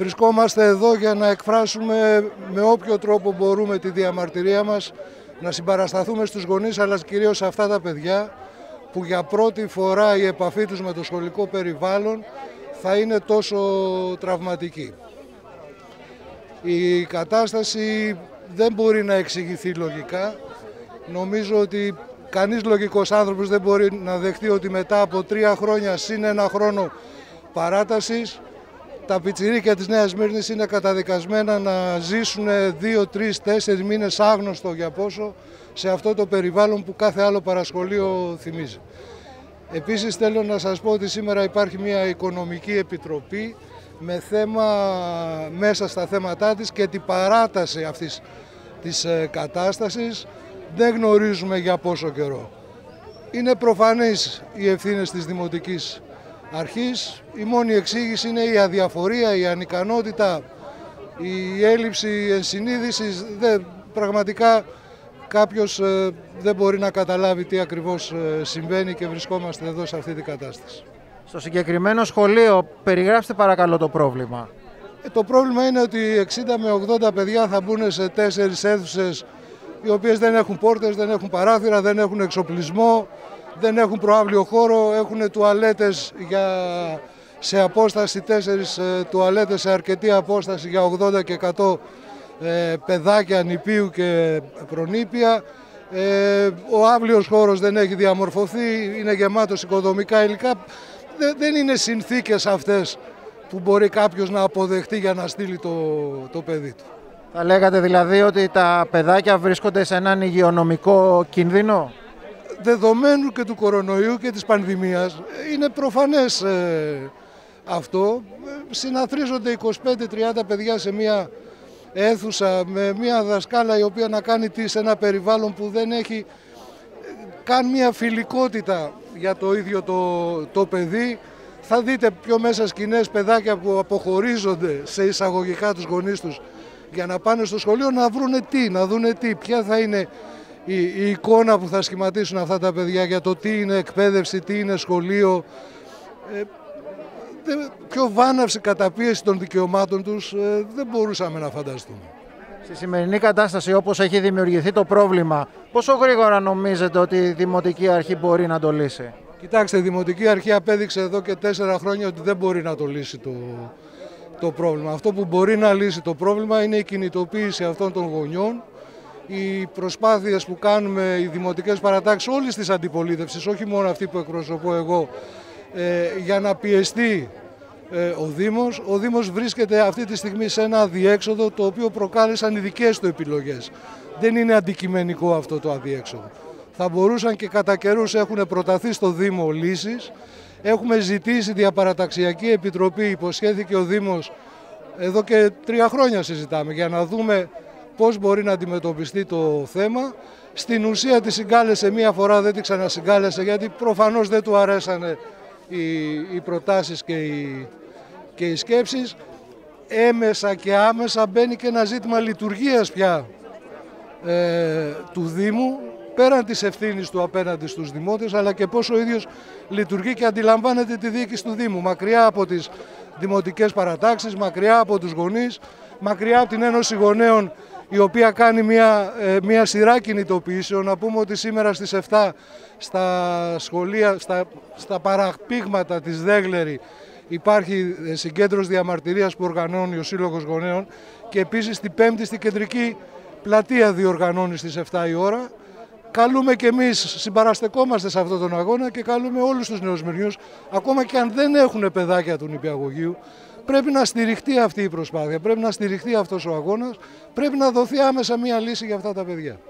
Βρισκόμαστε εδώ για να εκφράσουμε με όποιο τρόπο μπορούμε τη διαμαρτυρία μας, να συμπαρασταθούμε στους γονείς αλλά κυρίως σε αυτά τα παιδιά που για πρώτη φορά η επαφή τους με το σχολικό περιβάλλον θα είναι τόσο τραυματική. Η κατάσταση δεν μπορεί να εξηγηθεί λογικά. Νομίζω ότι κανείς λογικός άνθρωπος δεν μπορεί να δεχτεί ότι μετά από τρία χρόνια συν ένα χρόνο παράτασης τα πιτσιρίκια της Νέας Μύρνης είναι καταδικασμένα να ζήσουν δύο, τρεις, τέσσερις μήνες άγνωστο για πόσο σε αυτό το περιβάλλον που κάθε άλλο παρασχολείο θυμίζει. Επίσης θέλω να σας πω ότι σήμερα υπάρχει μια οικονομική επιτροπή με θέμα μέσα στα θέματά της και την παράταση αυτής της ε, κατάστασης δεν γνωρίζουμε για πόσο καιρό. Είναι προφανής οι ευθύνες της Δημοτικής Αρχής. Η μόνη εξήγηση είναι η αδιαφορία, η ανικανότητα, η έλλειψη ενσυνείδησης. Δεν, πραγματικά κάποιος ε, δεν μπορεί να καταλάβει τι ακριβώς ε, συμβαίνει και βρισκόμαστε εδώ σε αυτή την κατάσταση. Στο συγκεκριμένο σχολείο, περιγράψτε παρακαλώ το πρόβλημα. Ε, το πρόβλημα είναι ότι 60 με 80 παιδιά θα μπουν σε τέσσερις αίθουσες οι οποίες δεν έχουν πόρτες, δεν έχουν παράθυρα, δεν έχουν εξοπλισμό, δεν έχουν προάβλιο χώρο, έχουν τουαλέτες για, σε απόσταση, τέσσερις ε, τουαλέτες σε αρκετή απόσταση για 80 και 100 ε, παιδάκια νηπίου και προνήπια. Ε, ο άβλιος χώρος δεν έχει διαμορφωθεί, είναι γεμάτος οικοδομικά υλικά. Δεν, είναι συνθήκες αυτές που μπορεί κάποιος να αποδεχτεί για να στείλει το, το παιδί του. Θα λέγατε δηλαδή ότι τα παιδάκια βρίσκονται σε έναν υγειονομικό κίνδυνο; Δεδομένου και του κορονοϊού και της πανδημίας είναι προφανές ε, αυτό. Συναθρίζονται 25-30 παιδιά σε μια αίθουσα με μια δασκάλα η οποία να κάνει τι σε ένα περιβάλλον που δεν έχει ε, καν μια φιλικότητα για το ίδιο το, το παιδί. Θα δείτε πιο μέσα σκηνές παιδάκια που αποχωρίζονται σε εισαγωγικά τους γονείς τους για να πάνε στο σχολείο να βρούνε τι, να δούνε τι, ποια θα είναι η, η εικόνα που θα σχηματίσουν αυτά τα παιδιά για το τι είναι εκπαίδευση, τι είναι σχολείο. Ε, πιο βάναυση καταπίεση των δικαιωμάτων τους ε, δεν μπορούσαμε να φανταστούμε. Στη σημερινή κατάσταση όπως έχει δημιουργηθεί το πρόβλημα, πόσο γρήγορα νομίζετε ότι η Δημοτική Αρχή μπορεί να το λύσει; Κοιτάξτε, η Δημοτική Αρχή απέδειξε εδώ και τέσσερα χρόνια ότι δεν μπορεί να το λύσει το, το πρόβλημα. Αυτό που μπορεί να λύσει το πρόβλημα είναι η κινητοποίηση αυτών των γονιών, οι προσπάθειες που κάνουμε οι δημοτικές παρατάξεις όλης της αντιπολίτευσης, όχι μόνο αυτή που εκπροσωπώ εγώ, ε, για να πιεστεί ε, ο Δήμος. Ο Δήμος βρίσκεται αυτή τη στιγμή σε ένα αδιέξοδο το οποίο προκάλεσαν οι δικές του επιλογές. Δεν είναι αντικειμενικό αυτό το αδιέξοδο. Θα μπορούσαν και κατά καιρούς έχουν προταθεί στο Δήμο λύσεις. Έχουμε ζητήσει διαπαραταξιακή επιτροπή, υποσχέθηκε ο Δήμος εδώ και τρία χρόνια συζητάμε για να δούμε πώς μπορεί να αντιμετωπιστεί το θέμα. Στην ουσία τη συγκάλεσε μία φορά, δεν τη ξανασυγκάλεσε γιατί προφανώς δεν του αρέσανε οι, οι προτάσεις και οι, και οι σκέψεις. Έμεσα και άμεσα μπαίνει και ένα ζήτημα λειτουργίας πια ε, του Δήμου πέραν της ευθύνης του απέναντι στους δημότες αλλά και πόσο ο ίδιος λειτουργεί και αντιλαμβάνεται τη διοίκηση του Δήμου μακριά από τις δημοτικές παρατάξεις, μακριά από τους γονείς, μακριά από την Ένωση Γονέων η οποία κάνει μια, ε, μια σειρά κινητοποιήσεων. Να πούμε ότι σήμερα στις 7 στα σχολεία, στα, στα παραπήγματα της Δέγλερη υπάρχει ε, συγκέντρωση διαμαρτυρίας που οργανώνει ο Σύλλογος Γονέων και επίσης την Πέμπτη στην κεντρική πλατεία διοργανώνει στις 7 η ώρα. Καλούμε και εμείς, συμπαραστεκόμαστε σε αυτόν τον αγώνα και καλούμε όλους τους νεοσμηριούς, ακόμα και αν δεν έχουν παιδάκια του νηπιαγωγείου, πρέπει να στηριχτεί αυτή η προσπάθεια, πρέπει να στηριχτεί αυτός ο αγώνας, πρέπει να δοθεί άμεσα μία λύση για αυτά τα παιδιά.